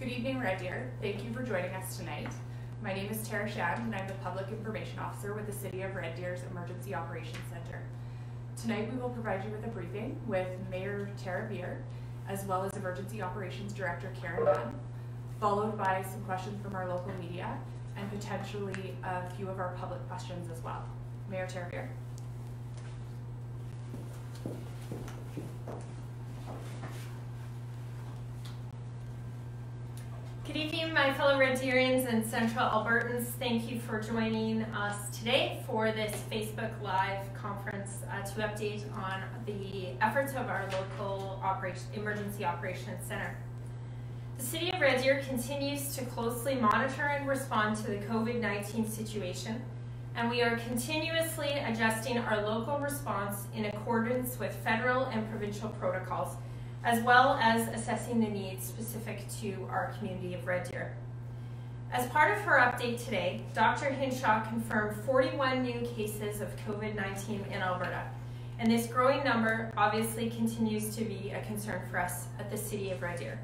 Good evening, Red Deer. Thank you for joining us tonight. My name is Tara Shand, and I'm the Public Information Officer with the City of Red Deer's Emergency Operations Center. Tonight, we will provide you with a briefing with Mayor Tara Veer, as well as Emergency Operations Director Karen Mann, followed by some questions from our local media, and potentially a few of our public questions as well. Mayor Tara Veer. Good evening, my fellow Red Deerians and Central Albertans. Thank you for joining us today for this Facebook Live conference uh, to update on the efforts of our local operation, Emergency Operations Center. The City of Red Deer continues to closely monitor and respond to the COVID-19 situation, and we are continuously adjusting our local response in accordance with federal and provincial protocols as well as assessing the needs specific to our community of Red Deer. As part of her update today, Dr. Hinshaw confirmed 41 new cases of COVID-19 in Alberta, and this growing number obviously continues to be a concern for us at the City of Red Deer.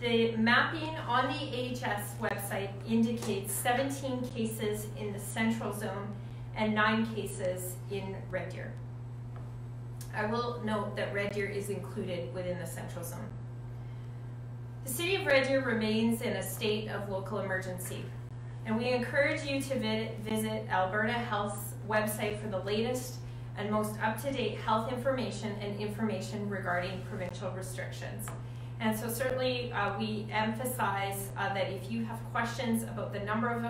The mapping on the AHS website indicates 17 cases in the central zone and 9 cases in Red Deer. I will note that Red Deer is included within the central zone. The City of Red Deer remains in a state of local emergency, and we encourage you to visit Alberta Health's website for the latest and most up-to-date health information and information regarding provincial restrictions. And so certainly uh, we emphasize uh, that if you have questions about the number of,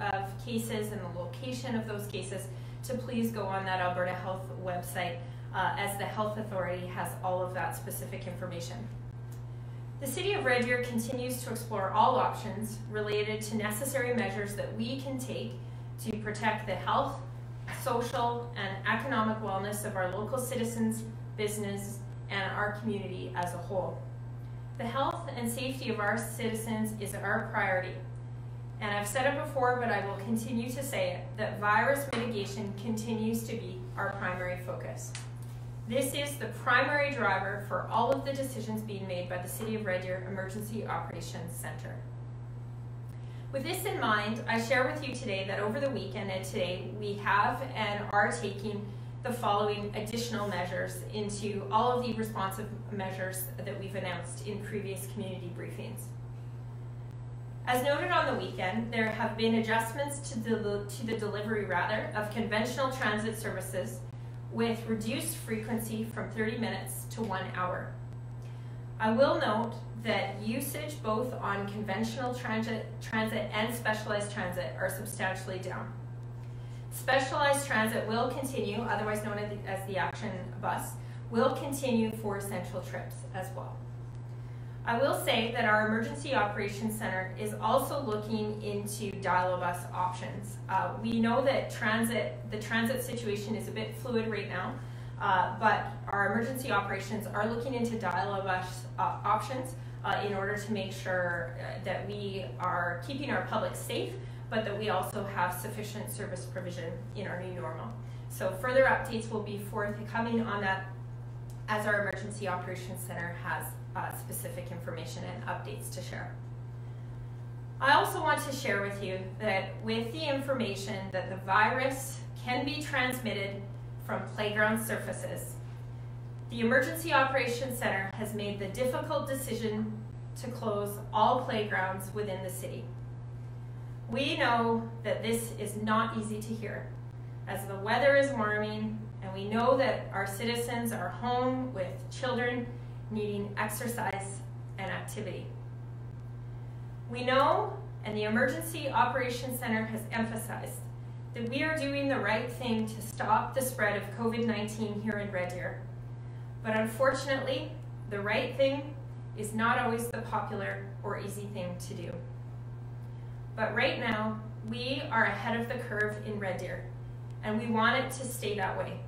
of cases and the location of those cases, to please go on that Alberta Health website uh, as the health authority has all of that specific information. The City of Red Deer continues to explore all options related to necessary measures that we can take to protect the health, social, and economic wellness of our local citizens, business, and our community as a whole. The health and safety of our citizens is our priority. And I've said it before, but I will continue to say it, that virus mitigation continues to be our primary focus. This is the primary driver for all of the decisions being made by the City of Red Deer Emergency Operations Center. With this in mind, I share with you today that over the weekend and today, we have and are taking the following additional measures into all of the responsive measures that we've announced in previous community briefings. As noted on the weekend, there have been adjustments to, the to the delivery rather of conventional transit services with reduced frequency from 30 minutes to one hour. I will note that usage both on conventional transit, transit and specialized transit are substantially down. Specialized transit will continue, otherwise known as the Action Bus, will continue for essential trips as well. I will say that our Emergency Operations Center is also looking into dial-a-bus options. Uh, we know that transit, the transit situation is a bit fluid right now, uh, but our emergency operations are looking into dial-a-bus uh, options uh, in order to make sure uh, that we are keeping our public safe, but that we also have sufficient service provision in our new normal. So further updates will be forthcoming on that as our Emergency Operations Center has uh, specific information and updates to share. I also want to share with you that with the information that the virus can be transmitted from playground surfaces, the Emergency Operations Center has made the difficult decision to close all playgrounds within the city. We know that this is not easy to hear, as the weather is warming and we know that our citizens are home with children needing exercise and activity. We know, and the Emergency Operations Center has emphasized, that we are doing the right thing to stop the spread of COVID-19 here in Red Deer. But unfortunately, the right thing is not always the popular or easy thing to do. But right now, we are ahead of the curve in Red Deer, and we want it to stay that way.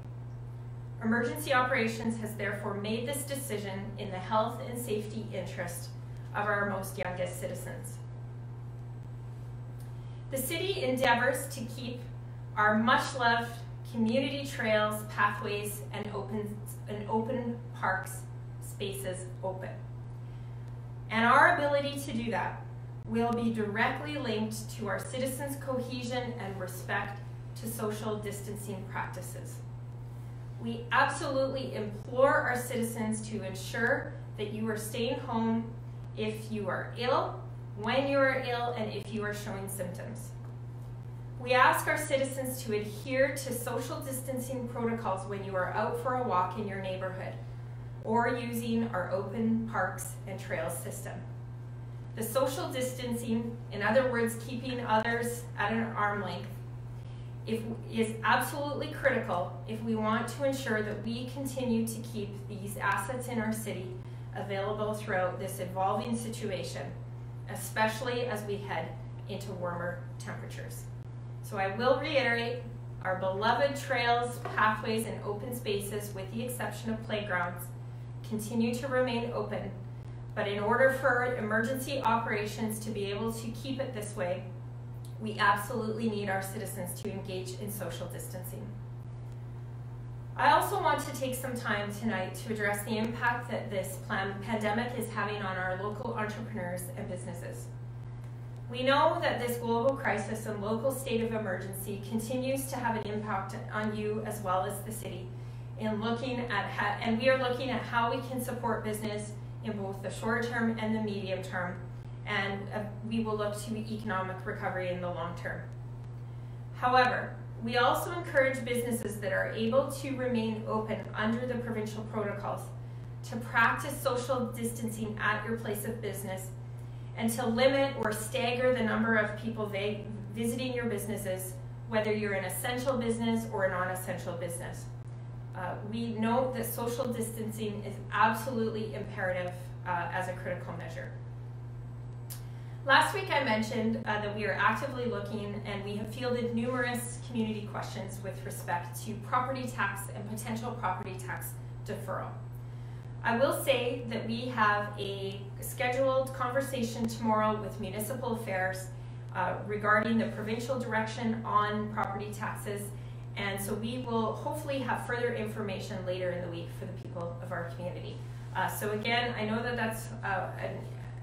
Emergency Operations has therefore made this decision in the health and safety interest of our most youngest citizens. The city endeavors to keep our much loved community trails, pathways, and open, and open parks spaces open. And our ability to do that will be directly linked to our citizens' cohesion and respect to social distancing practices. We absolutely implore our citizens to ensure that you are staying home if you are ill, when you are ill, and if you are showing symptoms. We ask our citizens to adhere to social distancing protocols when you are out for a walk in your neighborhood or using our open parks and trails system. The social distancing, in other words, keeping others at an arm length, if, is absolutely critical if we want to ensure that we continue to keep these assets in our city available throughout this evolving situation, especially as we head into warmer temperatures. So I will reiterate, our beloved trails, pathways, and open spaces, with the exception of playgrounds, continue to remain open. But in order for emergency operations to be able to keep it this way, we absolutely need our citizens to engage in social distancing. I also want to take some time tonight to address the impact that this pandemic is having on our local entrepreneurs and businesses. We know that this global crisis and local state of emergency continues to have an impact on you as well as the city in looking at and we are looking at how we can support business in both the short term and the medium term and uh, we will look to economic recovery in the long term. However, we also encourage businesses that are able to remain open under the provincial protocols to practice social distancing at your place of business and to limit or stagger the number of people visiting your businesses, whether you're an essential business or a non-essential business. Uh, we note that social distancing is absolutely imperative uh, as a critical measure. Last week I mentioned uh, that we are actively looking and we have fielded numerous community questions with respect to property tax and potential property tax deferral. I will say that we have a scheduled conversation tomorrow with Municipal Affairs uh, regarding the provincial direction on property taxes and so we will hopefully have further information later in the week for the people of our community. Uh, so again, I know that that's uh, an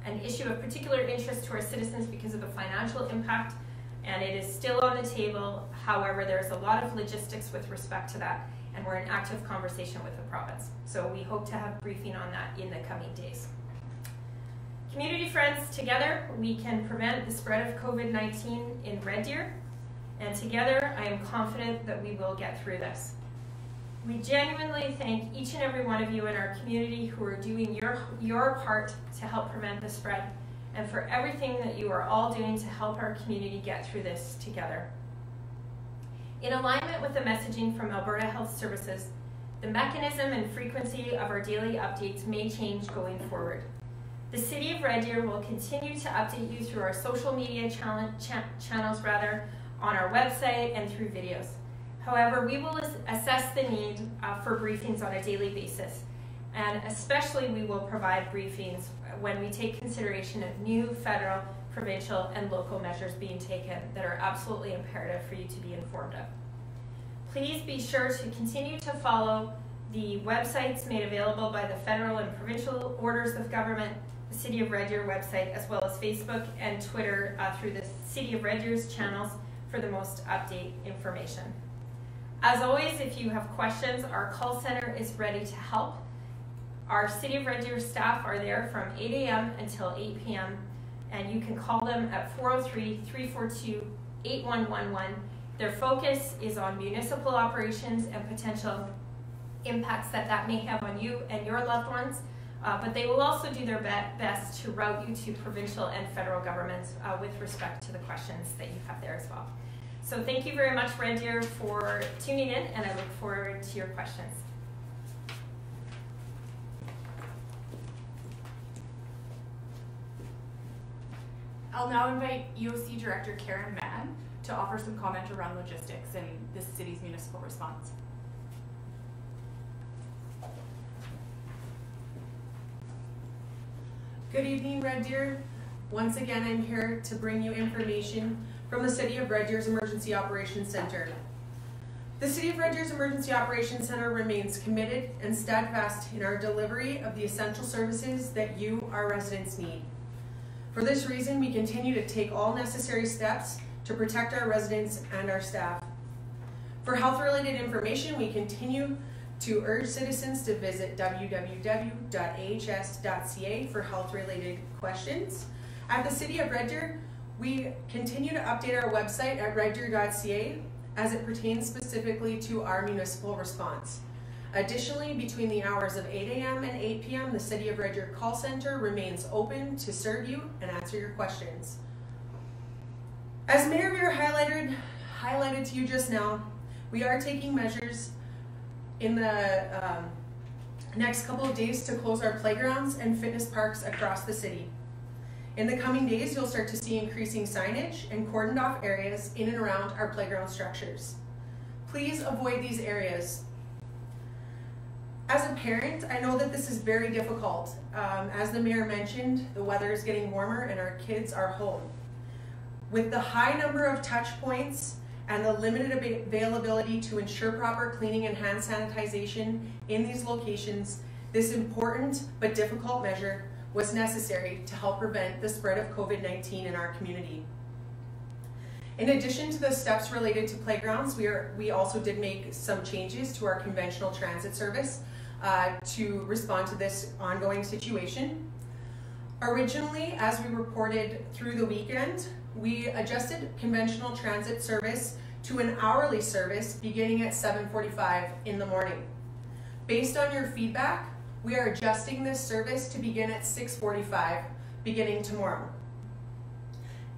an issue of particular interest to our citizens because of the financial impact, and it is still on the table. However, there's a lot of logistics with respect to that, and we're in active conversation with the province. So we hope to have briefing on that in the coming days. Community friends, together we can prevent the spread of COVID-19 in Red Deer, and together I am confident that we will get through this. We genuinely thank each and every one of you in our community who are doing your, your part to help prevent the spread and for everything that you are all doing to help our community get through this together. In alignment with the messaging from Alberta Health Services, the mechanism and frequency of our daily updates may change going forward. The City of Red Deer will continue to update you through our social media channels rather, on our website and through videos. However, we will assess the need uh, for briefings on a daily basis. And especially we will provide briefings when we take consideration of new federal, provincial, and local measures being taken that are absolutely imperative for you to be informed of. Please be sure to continue to follow the websites made available by the federal and provincial orders of government, the City of Red Deer website, as well as Facebook and Twitter uh, through the City of Red Deer's channels for the most update information. As always, if you have questions, our call center is ready to help. Our City of Red Deer staff are there from 8 a.m. until 8 p.m. and you can call them at 403-342-8111. Their focus is on municipal operations and potential impacts that that may have on you and your loved ones. Uh, but they will also do their best to route you to provincial and federal governments uh, with respect to the questions that you have there as well. So thank you very much, Red Deer, for tuning in, and I look forward to your questions. I'll now invite EOC Director Karen Mann to offer some comment around logistics and the city's municipal response. Good evening, Red Deer. Once again, I'm here to bring you information from the City of Red Deer's Emergency Operations Center. The City of Red Deer's Emergency Operations Center remains committed and steadfast in our delivery of the essential services that you, our residents, need. For this reason, we continue to take all necessary steps to protect our residents and our staff. For health-related information, we continue to urge citizens to visit www.ahs.ca for health-related questions. At the City of Red Deer, we continue to update our website at reddeer.ca as it pertains specifically to our municipal response. Additionally, between the hours of 8 a.m. and 8 p.m., the City of Red Deer call center remains open to serve you and answer your questions. As Mayor Veer highlighted, highlighted to you just now, we are taking measures in the um, next couple of days to close our playgrounds and fitness parks across the city. In the coming days, you'll start to see increasing signage and cordoned off areas in and around our playground structures. Please avoid these areas. As a parent, I know that this is very difficult. Um, as the mayor mentioned, the weather is getting warmer and our kids are home. With the high number of touch points and the limited availability to ensure proper cleaning and hand sanitization in these locations, this important but difficult measure was necessary to help prevent the spread of COVID-19 in our community. In addition to the steps related to playgrounds, we, are, we also did make some changes to our conventional transit service uh, to respond to this ongoing situation. Originally, as we reported through the weekend, we adjusted conventional transit service to an hourly service beginning at 7.45 in the morning. Based on your feedback, we are adjusting this service to begin at 6.45 beginning tomorrow.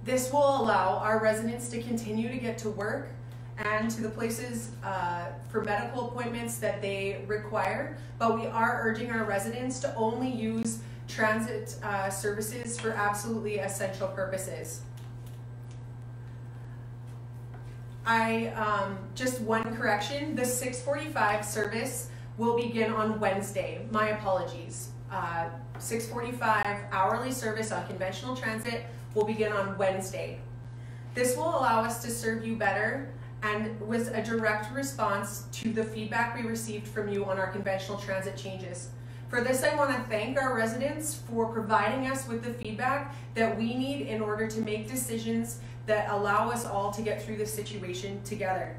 This will allow our residents to continue to get to work and to the places uh, for medical appointments that they require, but we are urging our residents to only use transit uh, services for absolutely essential purposes. I, um, just one correction, the 645 service will begin on Wednesday. My apologies. Uh, 645 hourly service on conventional transit will begin on Wednesday. This will allow us to serve you better and was a direct response to the feedback we received from you on our conventional transit changes. For this, I want to thank our residents for providing us with the feedback that we need in order to make decisions that allow us all to get through this situation together.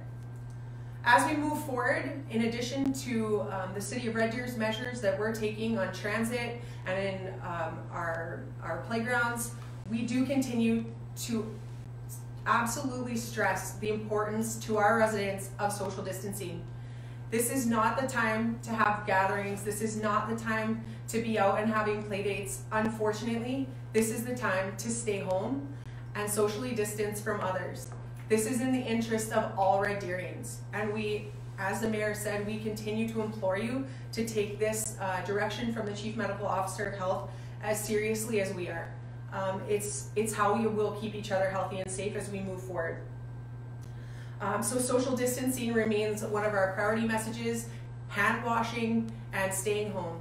As we move forward, in addition to um, the City of Red Deer's measures that we're taking on transit and in um, our, our playgrounds, we do continue to absolutely stress the importance to our residents of social distancing. This is not the time to have gatherings. This is not the time to be out and having play dates. Unfortunately, this is the time to stay home and socially distance from others. This is in the interest of all Red Deerians. And we, as the mayor said, we continue to implore you to take this uh, direction from the Chief Medical Officer of Health as seriously as we are. Um, it's, it's how we will keep each other healthy and safe as we move forward. Um, so social distancing remains one of our priority messages, hand washing, and staying home.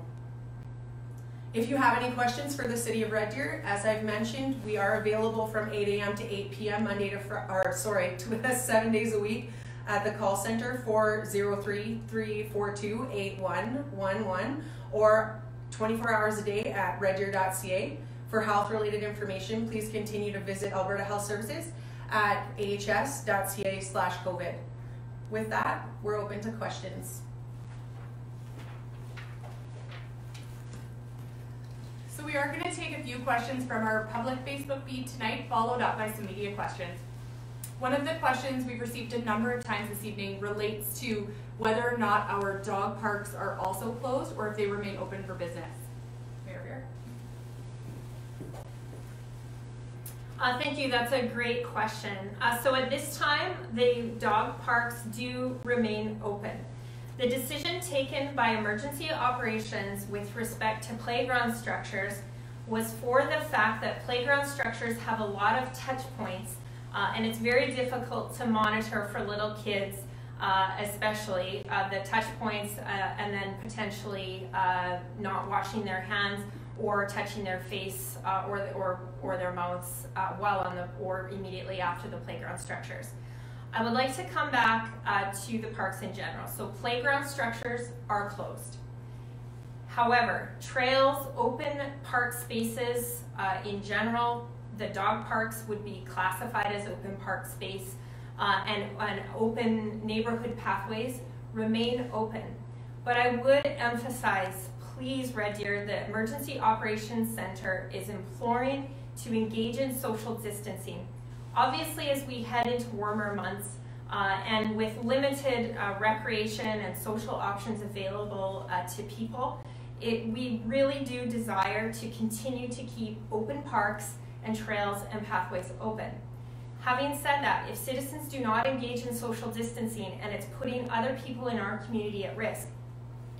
If you have any questions for the City of Red Deer, as I've mentioned, we are available from 8 a.m. to 8 p.m. Monday to fr or sorry, to seven days a week at the call center 403-342-8111 or 24 hours a day at reddeer.ca. For health-related information, please continue to visit Alberta Health Services at ahs.ca slash COVID. With that, we're open to questions. So we are going to take a few questions from our public Facebook feed tonight, followed up by some media questions. One of the questions we've received a number of times this evening relates to whether or not our dog parks are also closed or if they remain open for business. Uh, thank you. That's a great question. Uh, so at this time, the dog parks do remain open. The decision taken by emergency operations with respect to playground structures was for the fact that playground structures have a lot of touch points uh, and it's very difficult to monitor for little kids, uh, especially uh, the touch points uh, and then potentially uh, not washing their hands or touching their face uh, or, or, or their mouths while on the or immediately after the playground structures. I would like to come back uh, to the parks in general. So playground structures are closed. However, trails, open park spaces uh, in general, the dog parks would be classified as open park space, uh, and, and open neighborhood pathways remain open. But I would emphasize, please, Red Deer, the Emergency Operations Center is imploring to engage in social distancing. Obviously, as we head into warmer months, uh, and with limited uh, recreation and social options available uh, to people, it, we really do desire to continue to keep open parks and trails and pathways open. Having said that, if citizens do not engage in social distancing and it's putting other people in our community at risk,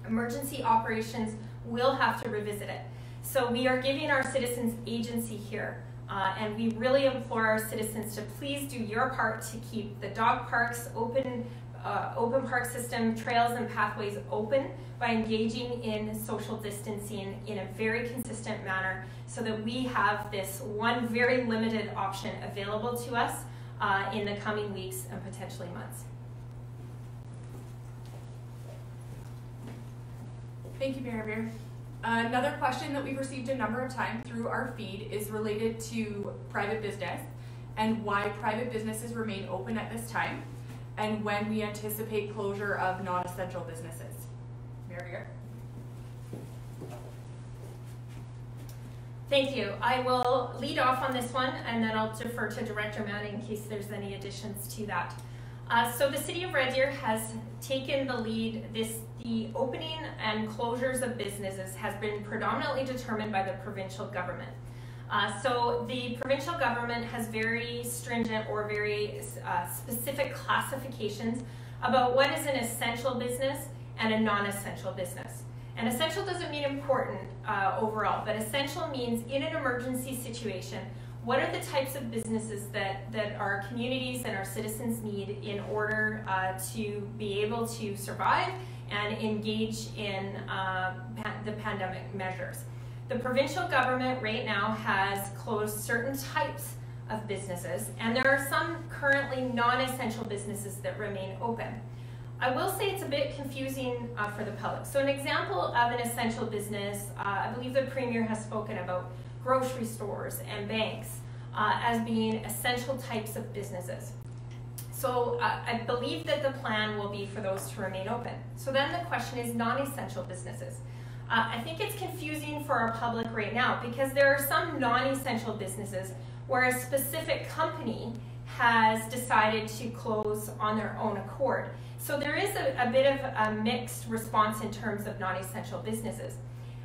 emergency operations will have to revisit it. So we are giving our citizens agency here. Uh, and we really implore our citizens to please do your part to keep the dog parks open, uh, open park system, trails and pathways open by engaging in social distancing in a very consistent manner so that we have this one very limited option available to us uh, in the coming weeks and potentially months. Thank you, Mayor. Another question that we've received a number of times through our feed is related to private business and why private businesses remain open at this time and when we anticipate closure of non-essential businesses. Veer. Thank you. I will lead off on this one and then I'll defer to Director Manning in case there's any additions to that. Uh, so the City of Red Deer has taken the lead. This the opening and closures of businesses has been predominantly determined by the provincial government. Uh, so the provincial government has very stringent or very uh, specific classifications about what is an essential business and a non-essential business. And essential doesn't mean important uh, overall, but essential means in an emergency situation, what are the types of businesses that, that our communities and our citizens need in order uh, to be able to survive and engage in uh, the pandemic measures. The provincial government right now has closed certain types of businesses, and there are some currently non-essential businesses that remain open. I will say it's a bit confusing uh, for the public. So an example of an essential business, uh, I believe the Premier has spoken about grocery stores and banks uh, as being essential types of businesses. So uh, I believe that the plan will be for those to remain open. So then the question is non-essential businesses. Uh, I think it's confusing for our public right now because there are some non-essential businesses where a specific company has decided to close on their own accord. So there is a, a bit of a mixed response in terms of non-essential businesses.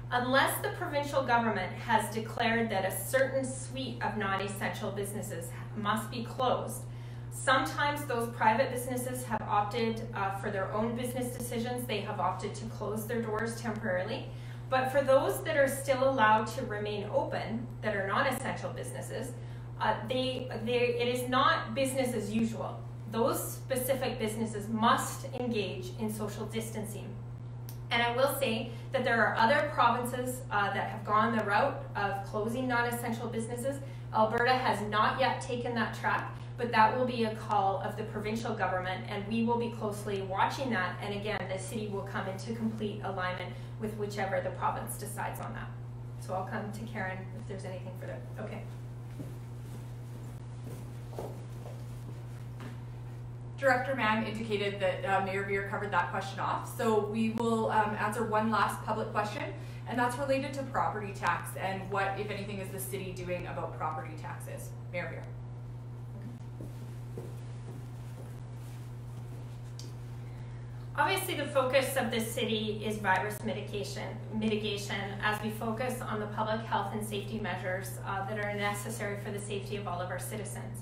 Unless the provincial government has declared that a certain suite of non-essential businesses must be closed, sometimes those private businesses have opted uh, for their own business decisions. They have opted to close their doors temporarily. But for those that are still allowed to remain open, that are non-essential businesses, uh, they, they, it is not business as usual. Those specific businesses must engage in social distancing. And I will say that there are other provinces uh, that have gone the route of closing non-essential businesses. Alberta has not yet taken that track, but that will be a call of the provincial government and we will be closely watching that. And again, the city will come into complete alignment with whichever the province decides on that. So I'll come to Karen if there's anything further. Okay. Director Mann indicated that uh, Mayor Veer covered that question off. So we will um, answer one last public question, and that's related to property tax and what, if anything, is the city doing about property taxes. Mayor Veer. Obviously, the focus of the city is virus mitigation, mitigation as we focus on the public health and safety measures uh, that are necessary for the safety of all of our citizens.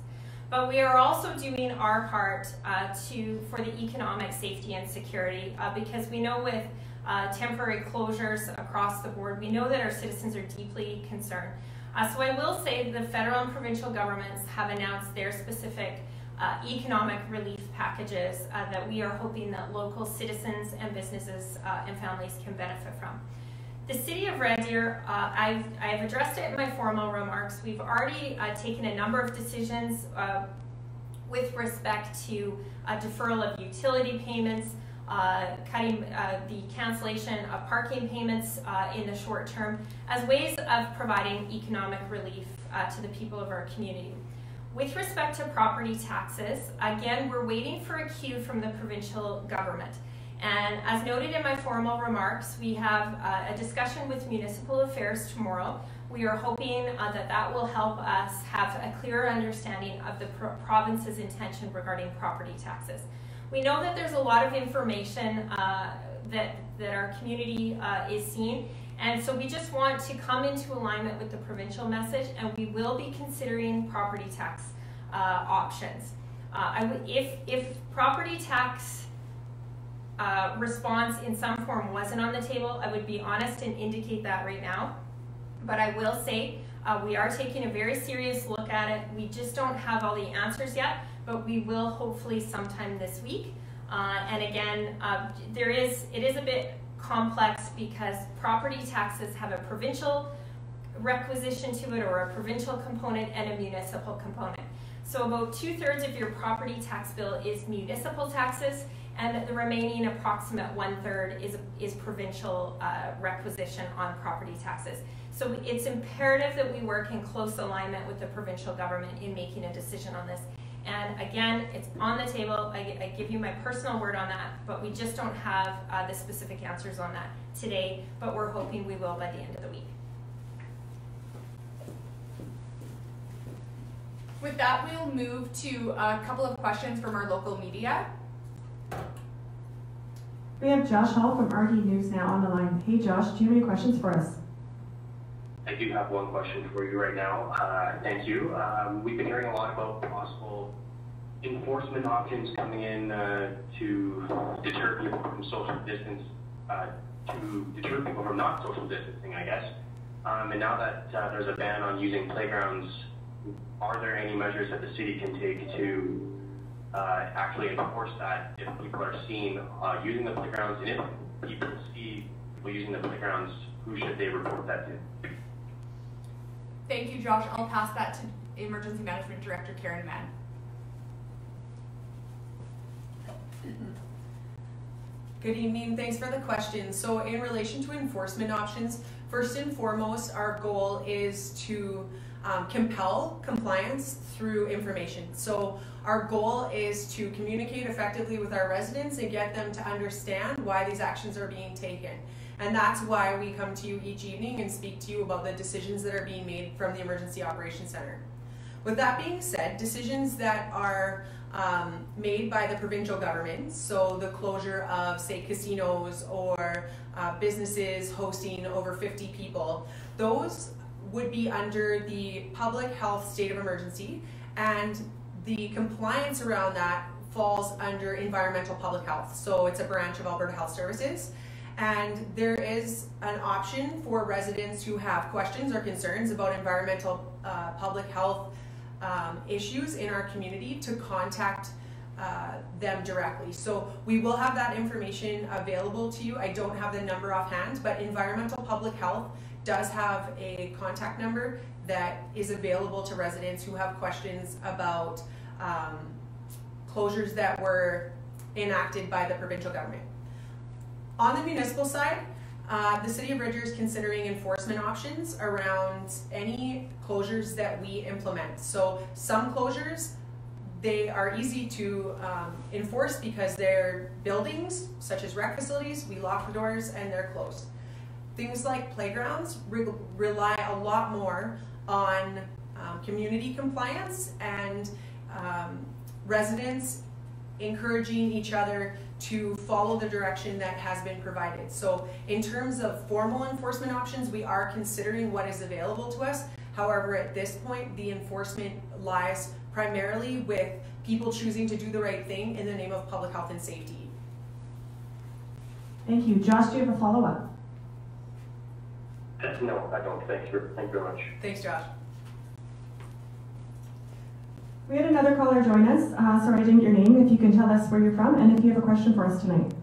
But we are also doing our part uh, to for the economic safety and security uh, because we know with uh, temporary closures across the board, we know that our citizens are deeply concerned. Uh, so I will say the federal and provincial governments have announced their specific uh, economic relief packages uh, that we are hoping that local citizens and businesses and families can benefit from. The City of Red Deer, uh, I've, I've addressed it in my formal remarks. We've already uh, taken a number of decisions uh, with respect to deferral of utility payments, uh, cutting uh, the cancellation of parking payments uh, in the short term as ways of providing economic relief to the people of our community. With respect to property taxes, again, we're waiting for a cue from the provincial government. And as noted in my formal remarks, we have uh, a discussion with Municipal Affairs tomorrow. We are hoping uh, that that will help us have a clearer understanding of the pro province's intention regarding property taxes. We know that there's a lot of information uh, that, that our community uh, is seeing, and so we just want to come into alignment with the provincial message, and we will be considering property tax uh, options. Uh, if, if property tax uh, response in some form wasn't on the table, I would be honest and indicate that right now. But I will say uh, we are taking a very serious look at it. We just don't have all the answers yet, but we will hopefully sometime this week. Uh, and again, uh, there is it is a bit complex because property taxes have a provincial requisition to it or a provincial component and a municipal component. So about two thirds of your property tax bill is municipal taxes and the remaining approximate one third is, is provincial uh, requisition on property taxes. So it's imperative that we work in close alignment with the provincial government in making a decision on this. And again, it's on the table. I, I give you my personal word on that, but we just don't have uh, the specific answers on that today, but we're hoping we will by the end of the week. With that, we'll move to a couple of questions from our local media. We have Josh Hall from RD News now on the line. Hey Josh, do you have any questions for us? I do have one question for you right now. Uh, thank you. Um, we've been hearing a lot about possible enforcement options coming in uh, to deter people from social distance, uh, to deter people from not social distancing, I guess. Um, and now that uh, there's a ban on using playgrounds, are there any measures that the city can take to uh, actually enforce that if people are seen uh, using the playgrounds? And if people see people using the playgrounds, who should they report that to? Thank you, Josh. I'll pass that to Emergency Management Director Karen Mann. Good evening. Thanks for the question. So, in relation to enforcement options, first and foremost, our goal is to um, compel compliance through information. So, our goal is to communicate effectively with our residents and get them to understand why these actions are being taken. And that's why we come to you each evening and speak to you about the decisions that are being made from the Emergency Operations Center. With that being said, decisions that are um, made by the provincial government, so the closure of, say, casinos or uh, businesses hosting over 50 people, those would be under the public health state of emergency, and the compliance around that falls under environmental public health. So it's a branch of Alberta Health Services. And there is an option for residents who have questions or concerns about environmental uh, public health um, issues in our community to contact uh, them directly. So we will have that information available to you. I don't have the number offhand, but Environmental Public Health does have a contact number that is available to residents who have questions about um, closures that were enacted by the provincial government. On the municipal side, uh, the City of Deer is considering enforcement options around any closures that we implement. So some closures, they are easy to um, enforce because they're buildings, such as rec facilities, we lock the doors and they're closed. Things like playgrounds re rely a lot more on um, community compliance and um, residents encouraging each other to follow the direction that has been provided. So in terms of formal enforcement options, we are considering what is available to us. However, at this point, the enforcement lies primarily with people choosing to do the right thing in the name of public health and safety. Thank you. Josh, do you have a follow-up? No, I don't. Thank you. Thank you very much. Thanks, Josh. We had another caller join us. Uh, sorry I didn't get your name. If you can tell us where you're from and if you have a question for us tonight.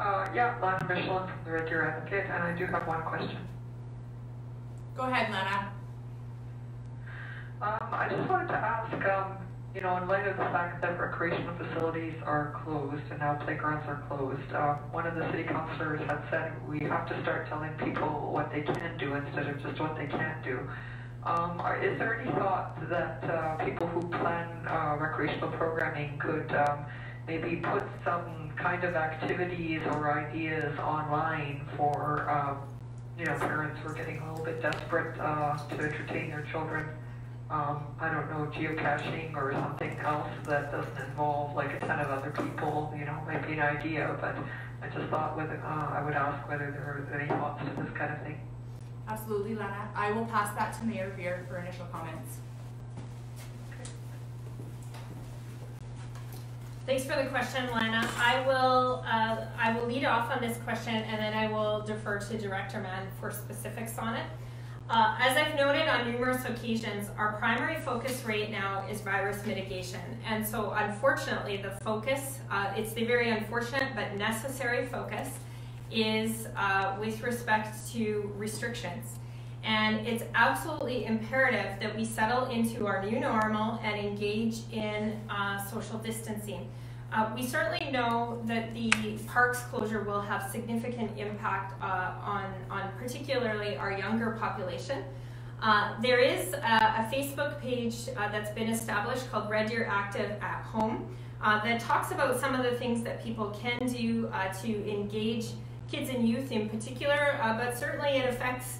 Uh, yeah, Lana Michelin from the Red Deer Advocate, and I do have one question. Go ahead, Lana. Um, I just wanted to ask, um, you know, in light of the fact that recreational facilities are closed and now playgrounds are closed, uh, one of the city councilors had said we have to start telling people what they can do instead of just what they can't do. Um, are, is there any thought that uh, people who plan uh, recreational programming could um, maybe put some kind of activities or ideas online for, um, you know, parents who are getting a little bit desperate uh, to entertain their children? Um, I don't know, geocaching or something else that doesn't involve like a ton of other people, you know, might be an idea, but I just thought whether, uh, I would ask whether there are any thoughts to this kind of thing. Absolutely, Lana. I will pass that to Mayor Veer for initial comments. Thanks for the question, Lana. I will uh, I will lead off on this question and then I will defer to Director Mann for specifics on it. Uh, as I've noted on numerous occasions, our primary focus right now is virus mitigation. And so unfortunately, the focus, uh, it's the very unfortunate but necessary focus, is uh, with respect to restrictions. And it's absolutely imperative that we settle into our new normal and engage in uh, social distancing. Uh, we certainly know that the parks closure will have significant impact uh, on, on particularly our younger population. Uh, there is a, a Facebook page uh, that's been established called Red Deer Active at Home uh, that talks about some of the things that people can do uh, to engage kids and youth in particular, but certainly it affects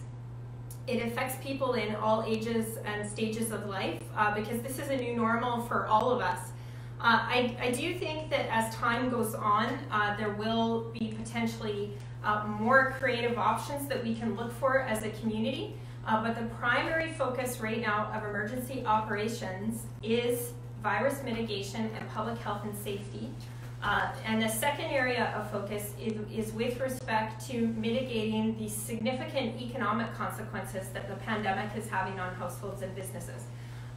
it affects people in all ages and stages of life because this is a new normal for all of us. Uh, I, I, do think that as time goes on, uh, there will be potentially uh, more creative options that we can look for as a community. Uh, but the primary focus right now of emergency operations is virus mitigation and public health and safety. Uh, and the second area of focus is, is with respect to mitigating the significant economic consequences that the pandemic is having on households and businesses.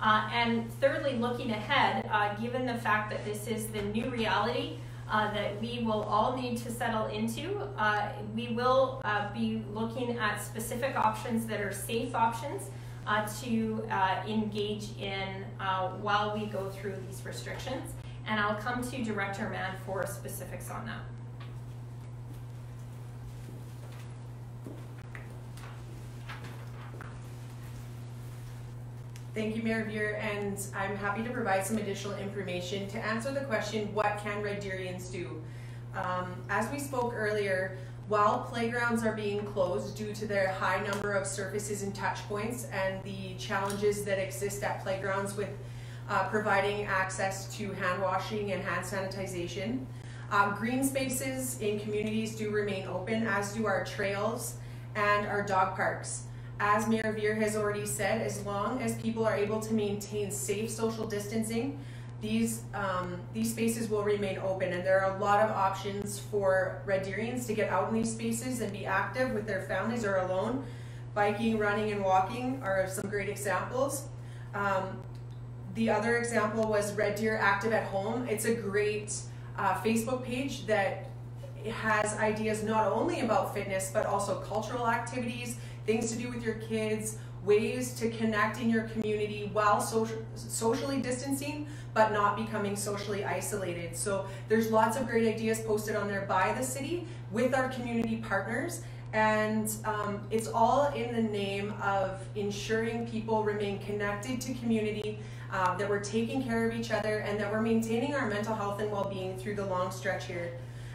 Uh, and thirdly, looking ahead, uh, given the fact that this is the new reality uh, that we will all need to settle into, uh, we will uh, be looking at specific options that are safe options uh, to engage in while we go through these restrictions. And I'll come to Director Mann for specifics on that. Thank you, Mayor Veer, and I'm happy to provide some additional information to answer the question, what can Red Deerians do? Um, as we spoke earlier, while playgrounds are being closed due to their high number of surfaces and touch points and the challenges that exist at playgrounds with uh, providing access to hand washing and hand sanitization, uh, green spaces in communities do remain open, as do our trails and our dog parks as Mayor Veer has already said, as long as people are able to maintain safe social distancing, these, um, these spaces will remain open. And there are a lot of options for Red Deerians to get out in these spaces and be active with their families or alone. Biking, running, and walking are some great examples. Um, the other example was Red Deer Active at Home. It's a great uh, Facebook page that has ideas not only about fitness, but also cultural activities, things to do with your kids, ways to connect in your community while social, socially distancing, but not becoming socially isolated. So there's lots of great ideas posted on there by the city with our community partners. And um, it's all in the name of ensuring people remain connected to community, uh, that we're taking care of each other, and that we're maintaining our mental health and well-being through the long stretch here.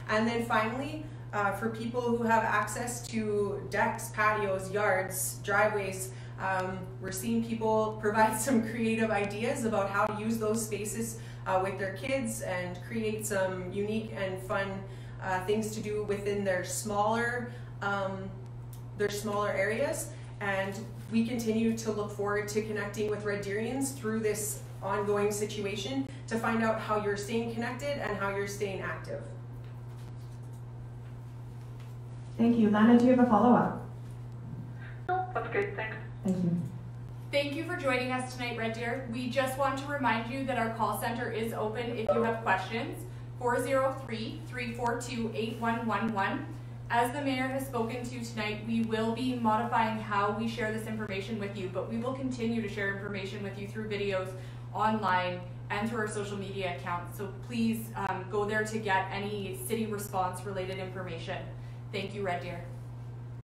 And then finally, uh, for people who have access to decks, patios, yards, driveways. Um, we're seeing people provide some creative ideas about how to use those spaces uh, with their kids and create some unique and fun uh, things to do within their smaller um, their smaller areas. And we continue to look forward to connecting with Red Deerians through this ongoing situation to find out how you're staying connected and how you're staying active. Thank you. Lana, do you have a follow-up? No, that's good, thanks. Thank you. Thank you for joining us tonight, Red Deer. We just want to remind you that our call center is open if you have questions. 403-342-8111. As the mayor has spoken to tonight, we will be modifying how we share this information with you, but we will continue to share information with you through videos online and through our social media accounts. So please um, go there to get any city response related information. Thank you, Red Deer.